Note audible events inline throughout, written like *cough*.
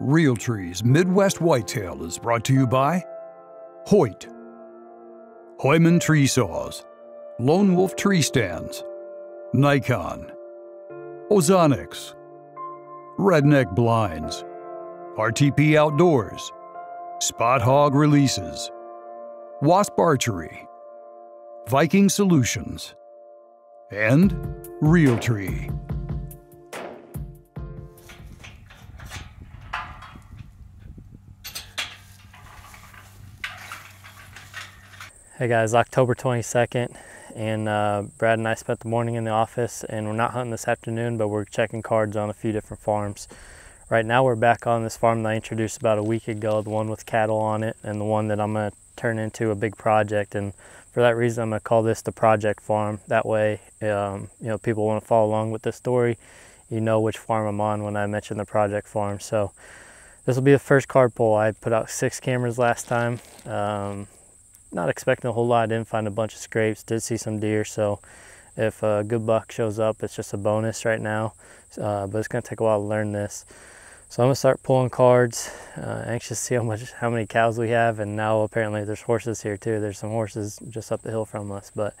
Realtree's Midwest Whitetail is brought to you by Hoyt, Hooyman Tree Saws, Lone Wolf Tree Stands, Nikon, Ozonics, Redneck Blinds, RTP Outdoors, Spot-Hogg Releases, Wasp Archery, Viking Solutions, and Realtree. Hey guys, October 22nd, and uh, Brad and I spent the morning in the office, and we're not hunting this afternoon, but we're checking cards on a few different farms. Right now, we're back on this farm that I introduced about a week ago, the one with cattle on it, and the one that I'm going to turn into a big project. And for that reason, I'm going to call this the project farm. That way, um, you know, people want to follow along with this story. You know which farm I'm on when I mention the project farm. So this will be the first card pull. I put out six cameras last time. Um, not expecting a whole lot. I didn't find a bunch of scrapes. Did see some deer. So if a good buck shows up, it's just a bonus right now. Uh, but it's to take a while to learn this. So I'm gonna start pulling cards. Uh, anxious to see how much, how many cows we have, and now apparently there's horses here too. There's some horses just up the hill from us, but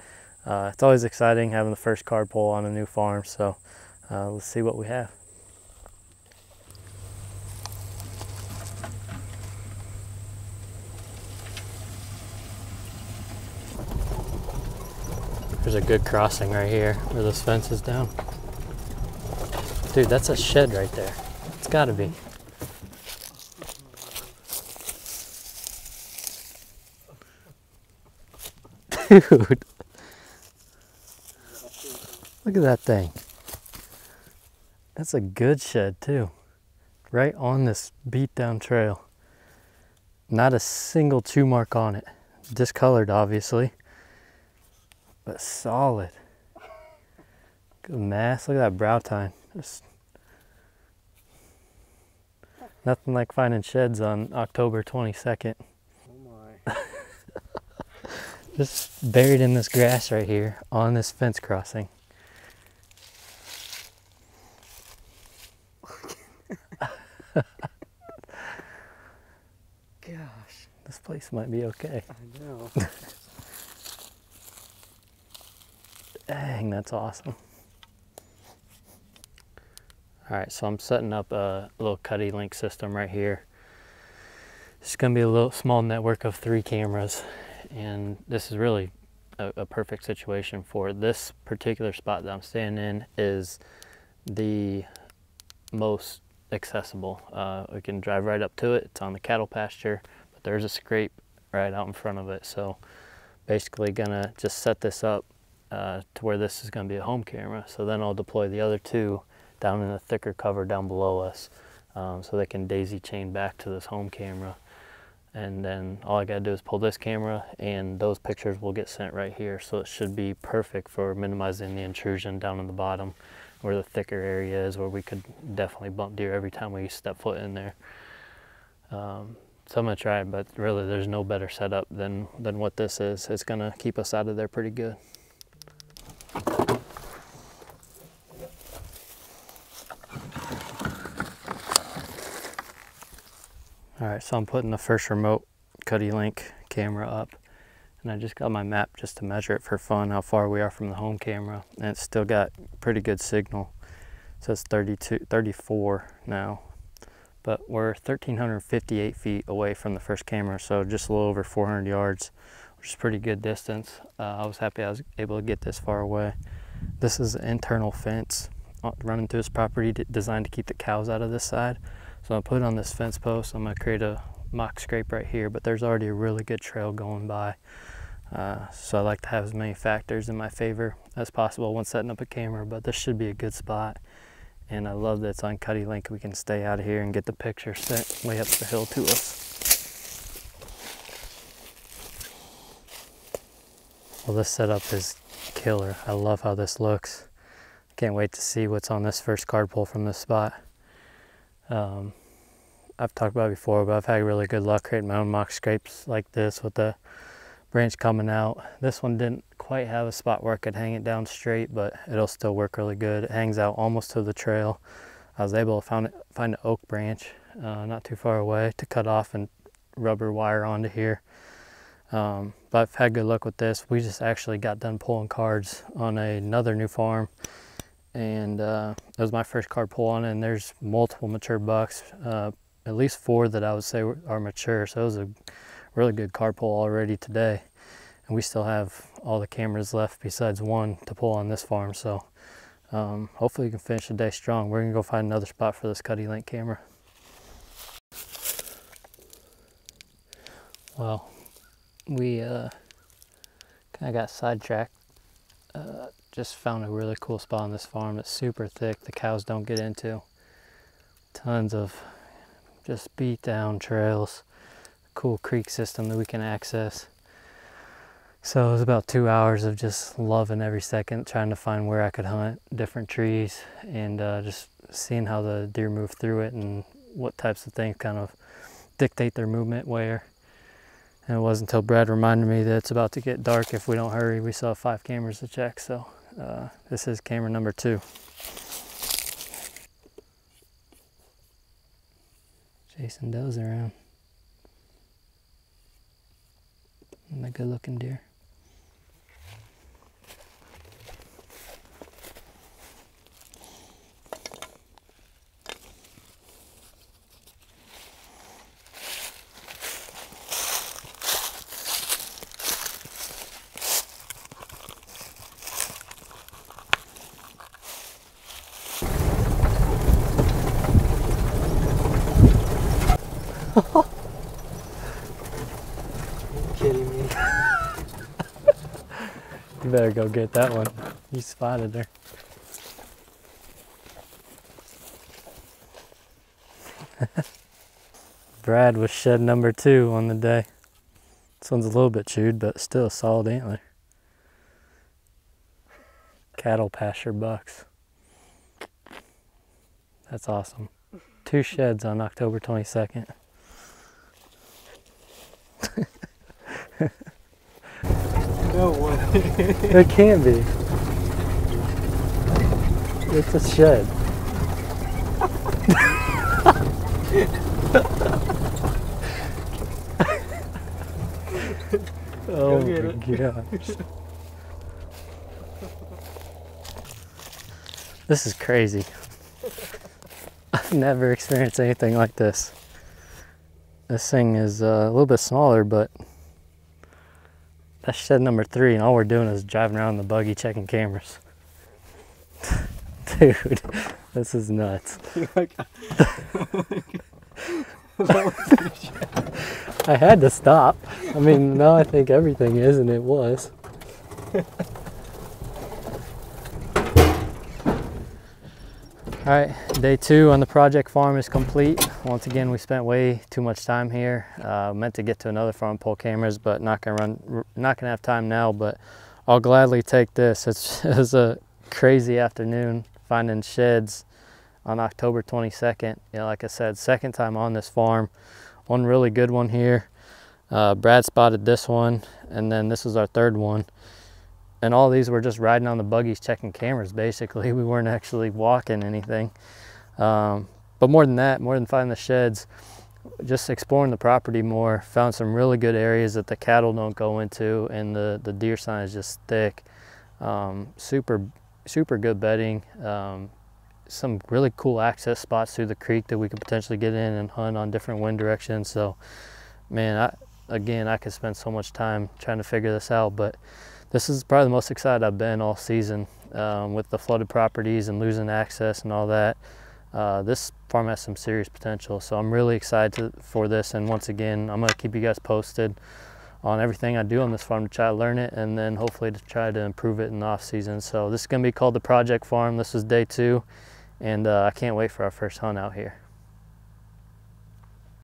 uh, it's always exciting having the first card pull on a new farm. So uh, let's see what we have. There's a good crossing right here where this fence is down. Dude, that's a shed right there. It's gotta be. Dude. Look at that thing. That's a good shed too. Right on this beat down trail. Not a single chew mark on it. Discolored obviously but solid. Good mass. Look at that brow tine. Just nothing like finding sheds on October 22nd. Oh my. *laughs* Just buried in this grass right here on this fence crossing. *laughs* Gosh, this place might be okay. I know. *laughs* That's awesome. All right, so I'm setting up a little CuddeLink system right here. It's gonna be a little small network of three cameras, and this is really a, a perfect situation for this particular spot that I'm staying in is the most accessible. Uh, we can drive right up to it. It's on the cattle pasture, but there's a scrape right out in front of it. So basically gonna just set this up uh, to where this is going to be a home camera. So then I'll deploy the other two down in the thicker cover down below us um, so they can daisy chain back to this home camera. And then all I got to do is pull this camera and those pictures will get sent right here. So it should be perfect for minimizing the intrusion down in the bottom where the thicker area is where we could definitely bump deer every time we step foot in there. Um, so I'm gonna try it, but really there's no better setup than, than what this is. It's gonna keep us out of there pretty good. All right, so I'm putting the first remote CuddeLink camera up and I just got my map just to measure it for fun, how far we are from the home camera. And it's still got pretty good signal. So it's 32, 34 now, but we're 1,358 feet away from the first camera. So just a little over 400 yards, which is pretty good distance. Uh, I was happy I was able to get this far away. This is an internal fence uh, running through this property designed to keep the cows out of this side. So I put on this fence post. I'm gonna create a mock scrape right here, but there's already a really good trail going by. Uh, so I like to have as many factors in my favor as possible when setting up a camera, but this should be a good spot. And I love that it's on CuddeLink. We can stay out of here and get the picture sent way up the hill to us. Well, this setup is killer. I love how this looks. Can't wait to see what's on this first card pull from this spot. Um, I've talked about before, but I've had really good luck creating my own mock scrapes like this with the branch coming out. This one didn't quite have a spot where I could hang it down straight, but it'll still work really good. It hangs out almost to the trail. I was able to find, find an oak branch uh, not too far away to cut off and rubber wire onto here. Um, but I've had good luck with this. We just actually got done pulling cards on another new farm and uh, it was my first card pull on it and there's multiple mature bucks, uh, at least four that I would say are mature. So it was a really good card pull already today. And we still have all the cameras left besides one to pull on this farm. So um, hopefully we can finish the day strong. We're gonna go find another spot for this CuddeLink camera. Well, we uh, kind of got sidetracked. Just found a really cool spot on this farm that's super thick. The cows don't get into. Tons of just beat down trails. Cool creek system that we can access. So it was about two hours of just loving every second, trying to find where I could hunt different trees and uh, just seeing how the deer move through it and what types of things kind of dictate their movement where. And it wasn't until Brad reminded me that it's about to get dark if we don't hurry. We still have five cameras to check, so uh, this is camera number two. Jason does around. And a good looking deer. You better go get that one. You spotted her. *laughs* Brad was shed number two on the day. This one's a little bit chewed, but still a solid antler. Cattle pasture bucks. That's awesome. Two sheds on October 22nd. No way. It can't be. It's a shed. *laughs* oh my gosh. This is crazy. I've never experienced anything like this. This thing is uh, a little bit smaller, but that's shed number three, and all we're doing is driving around in the buggy checking cameras. *laughs* Dude, this is nuts. *laughs* Oh *laughs* I had to stop. I mean, now I think everything is, and it was. All right, day two on the project farm is complete. Once again, we spent way too much time here. Uh, meant to get to another farm, pull cameras, but not gonna run, not gonna have time now. But I'll gladly take this. It's, *laughs* it was a crazy afternoon finding sheds on October 22nd. You know, like I said, second time on this farm. One really good one here. Uh, Brad spotted this one, and then this is our third one and all these were just riding on the buggies checking cameras basically. *laughs* We weren't actually walking anything. Um, but more than that more than finding the sheds just exploring the property more found some really good areas that the cattle don't go into and the the deer sign is just thick. Um, super super good bedding um, some really cool access spots through the creek that we could potentially get in and hunt on different wind directions. So man I, again i could spend so much time trying to figure this out but this is probably the most excited I've been all season um, with the flooded properties and losing access and all that. Uh, this farm has some serious potential, so I'm really excited to, for this. And once again, I'm going to keep you guys posted on everything I do on this farm to try to learn it and then hopefully to try to improve it in the off season. So this is going to be called the Project Farm. This is day two, and uh, I can't wait for our first hunt out here.